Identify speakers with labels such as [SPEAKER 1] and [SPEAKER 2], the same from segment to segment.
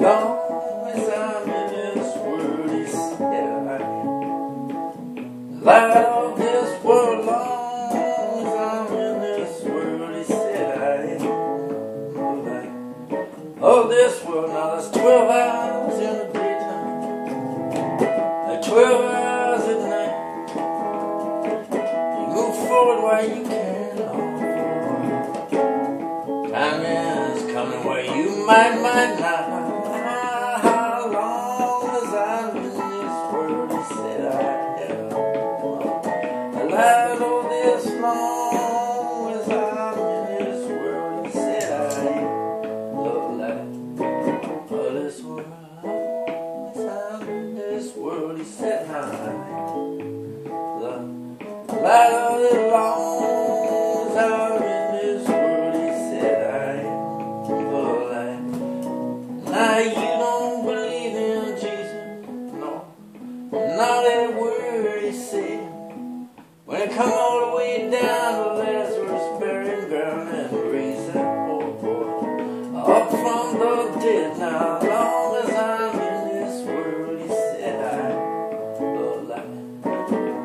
[SPEAKER 1] Long as I'm in this world, he said I am. Light of this world, forward while you can. Time is coming where you might, might not. How long as I'm in this world, he said I long as I'm in this world, he said I. Love life. As I'm in this world, he said I Now you don't believe in Jesus, no, not a word he said. When it come all the way down to Lazarus burying ground and raise that poor boy up from the dead. Now, long as I'm in this world, he said I the light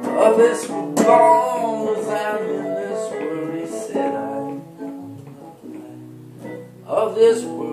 [SPEAKER 1] of oh, this world. Long as I'm in this world, he said I of oh, this world.